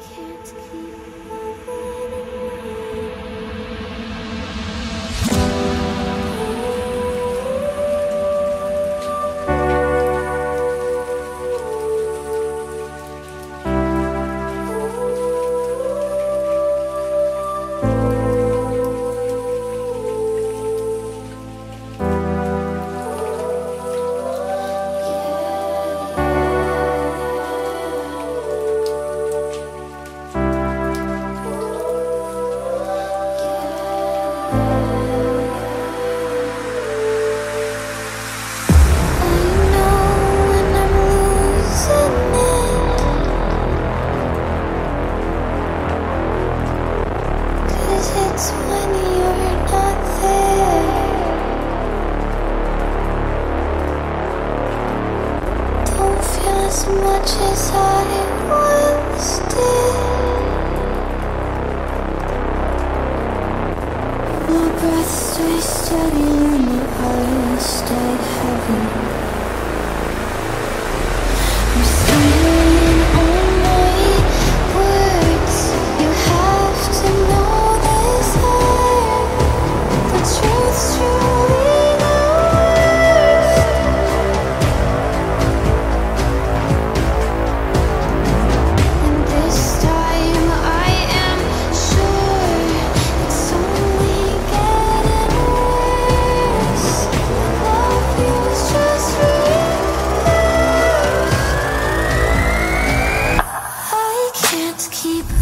can't keep away. as much as I once did. your breath stays steady and my eyes stay heavy. can't keep